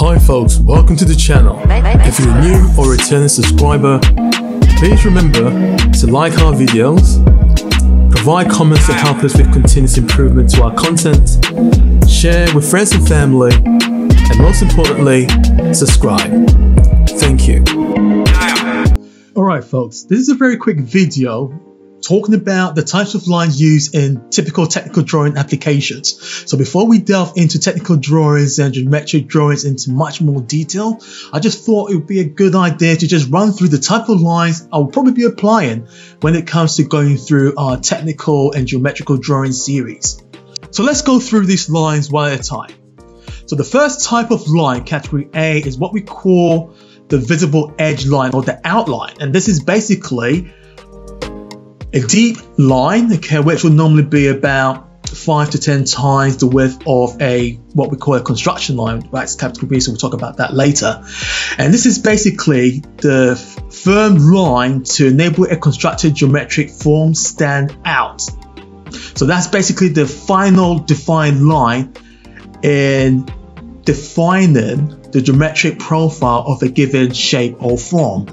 Hi folks, welcome to the channel. If you're a new or returning subscriber, please remember to like our videos, provide comments to help us with continuous improvement to our content, share with friends and family, and most importantly, subscribe. Thank you. Alright folks, this is a very quick video talking about the types of lines used in typical technical drawing applications. So before we delve into technical drawings and geometric drawings into much more detail, I just thought it would be a good idea to just run through the type of lines I will probably be applying when it comes to going through our technical and geometrical drawing series. So let's go through these lines one at a time. So the first type of line, category A, is what we call the visible edge line or the outline. And this is basically a deep line, which will normally be about five to 10 times the width of a what we call a construction line. That's capital B, so we'll talk about that later. And this is basically the firm line to enable a constructed geometric form stand out. So that's basically the final defined line in defining the geometric profile of a given shape or form.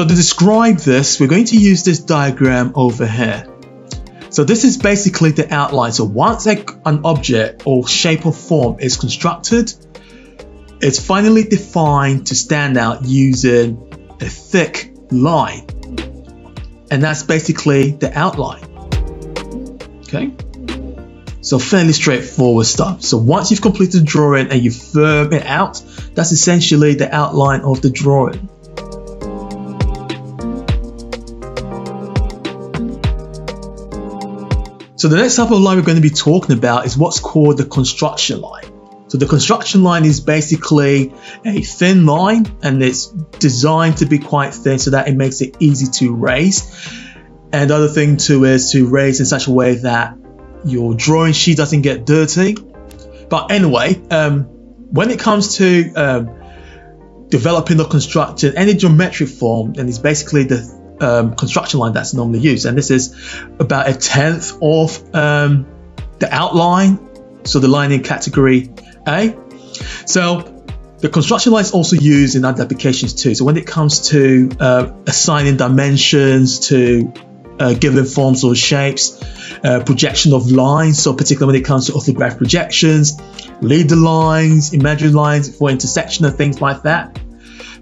So to describe this, we're going to use this diagram over here. So this is basically the outline. So once an object or shape or form is constructed, it's finally defined to stand out using a thick line. And that's basically the outline. Okay. So fairly straightforward stuff. So once you've completed the drawing and you firm it out, that's essentially the outline of the drawing. So the next type of line we're going to be talking about is what's called the construction line. So the construction line is basically a thin line and it's designed to be quite thin so that it makes it easy to raise. And the other thing too is to raise in such a way that your drawing sheet doesn't get dirty. But anyway, um, when it comes to um, developing or constructing any geometric form, and it's basically the um, construction line that's normally used. And this is about a tenth of um, the outline, so the line in category A. So the construction line is also used in other applications too. So when it comes to uh, assigning dimensions to uh, given forms or shapes, uh, projection of lines, so particularly when it comes to orthographic projections, leader lines, imaginary lines for intersection and things like that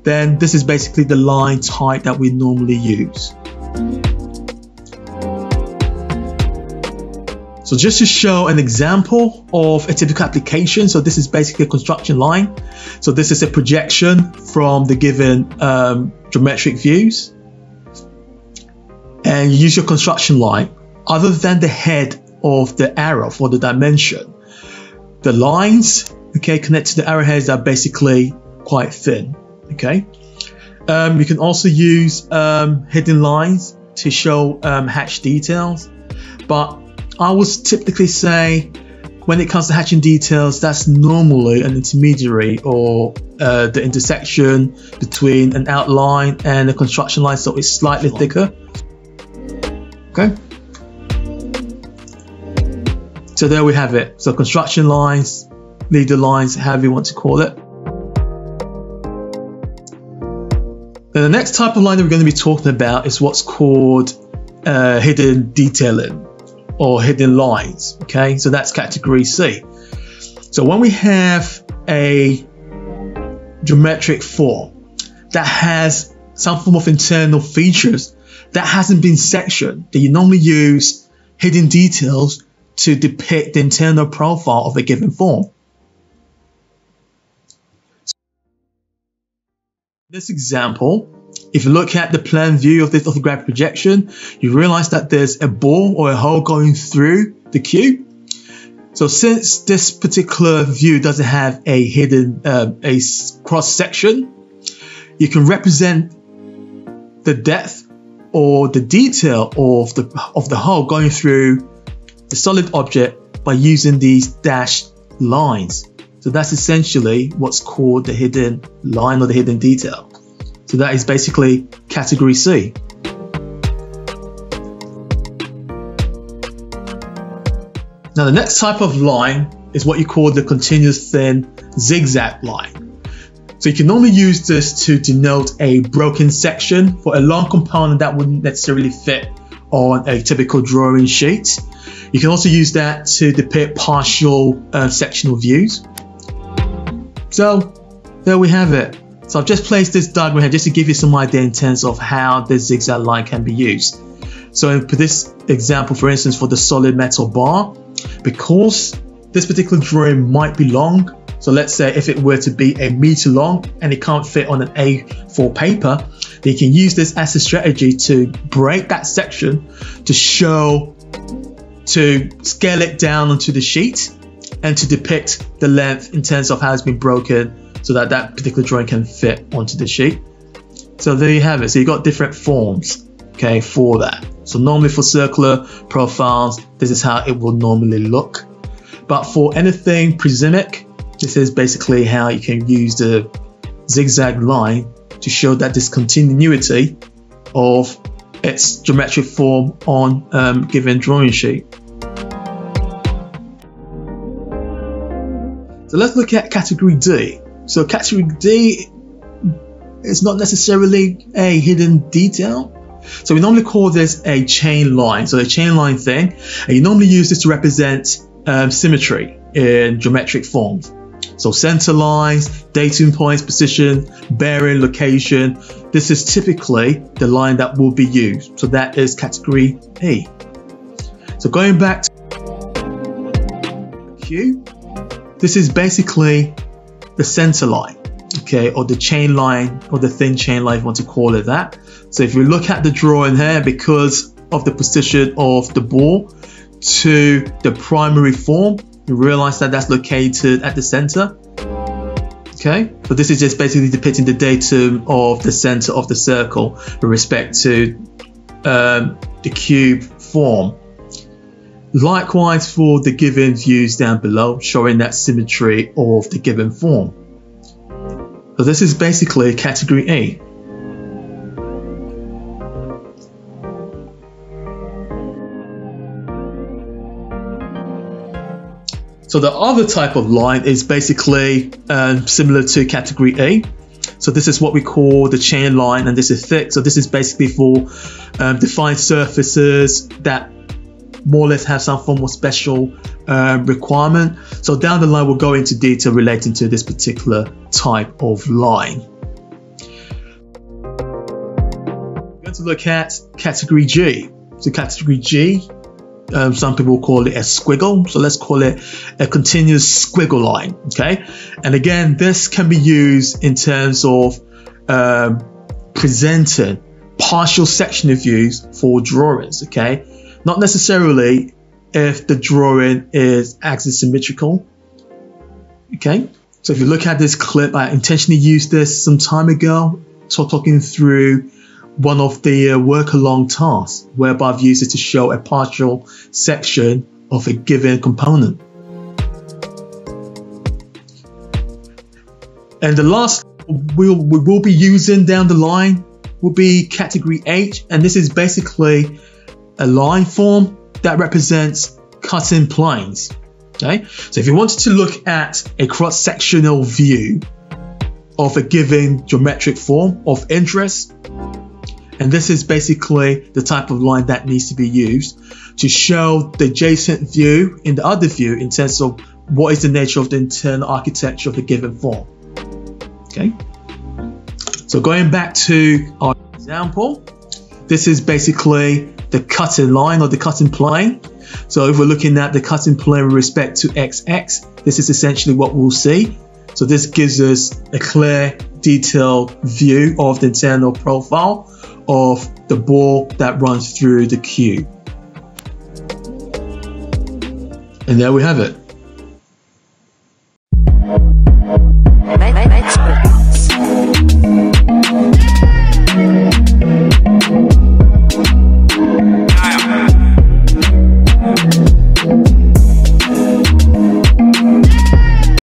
then this is basically the line type that we normally use. So just to show an example of a typical application, so this is basically a construction line. So this is a projection from the given um, geometric views. And you use your construction line. Other than the head of the arrow for the dimension, the lines, okay, connected to the arrowheads are basically quite thin. Okay. Um, you can also use um, hidden lines to show um, hatch details, but I would typically say when it comes to hatching details, that's normally an intermediary or uh, the intersection between an outline and a construction line, so it's slightly thicker. Okay. So there we have it. So construction lines, leader lines, however you want to call it. Now the next type of line that we're going to be talking about is what's called uh, hidden detailing or hidden lines. Okay, so that's category C. So when we have a geometric form that has some form of internal features that hasn't been sectioned, that you normally use hidden details to depict the internal profile of a given form. this example, if you look at the plan view of this orthographic projection, you realize that there's a ball or a hole going through the cube. So since this particular view doesn't have a hidden, uh, a cross section, you can represent the depth or the detail of the, of the hole going through the solid object by using these dashed lines. So that's essentially what's called the hidden line or the hidden detail. So that is basically category C. Now the next type of line is what you call the continuous thin zigzag line. So you can only use this to denote a broken section for a long component that wouldn't necessarily fit on a typical drawing sheet. You can also use that to depict partial uh, sectional views. So there we have it. So I've just placed this diagram here just to give you some idea in terms of how this zigzag line can be used. So for this example, for instance, for the solid metal bar, because this particular drawing might be long, so let's say if it were to be a meter long and it can't fit on an A4 paper, then you can use this as a strategy to break that section to show, to scale it down onto the sheet and to depict the length in terms of how it's been broken so that that particular drawing can fit onto the sheet. So there you have it. So you've got different forms, okay, for that. So normally for circular profiles, this is how it will normally look. But for anything prismatic, this is basically how you can use the zigzag line to show that discontinuity of its geometric form on um, given drawing sheet. So let's look at category D. So category D is not necessarily a hidden detail. So we normally call this a chain line. So a chain line thing, and you normally use this to represent um, symmetry in geometric forms. So center lines, datum points, position, bearing, location. This is typically the line that will be used. So that is category A. So going back to Q, this is basically the center line, okay, or the chain line, or the thin chain line, if you want to call it that. So if you look at the drawing here, because of the position of the ball to the primary form, you realize that that's located at the center. Okay, but this is just basically depicting the datum of the center of the circle with respect to um, the cube form. Likewise for the given views down below, showing that symmetry of the given form. So this is basically category A. So the other type of line is basically um, similar to category A. So this is what we call the chain line and this is thick. So this is basically for um, defined surfaces that more or less have some form of special uh, requirement. So down the line, we'll go into detail relating to this particular type of line. We're going to look at category G. So category G um, some people call it a squiggle. So let's call it a continuous squiggle line. Okay. And again, this can be used in terms of um, presenting partial sectional views for drawings. Okay. Not necessarily if the drawing is axis symmetrical. Okay. So if you look at this clip, I intentionally used this some time ago, so talking through one of the uh, work along tasks, whereby I've used it to show a partial section of a given component. And the last we'll, we will be using down the line will be category H, and this is basically a line form that represents cutting planes. Okay, so if you wanted to look at a cross-sectional view of a given geometric form of interest, and this is basically the type of line that needs to be used to show the adjacent view in the other view in terms of what is the nature of the internal architecture of the given form. Okay. So going back to our example, this is basically the cutting line or the cutting plane. So if we're looking at the cutting plane with respect to XX, this is essentially what we'll see. So this gives us a clear, detailed view of the internal profile of the ball that runs through the cube. And there we have it.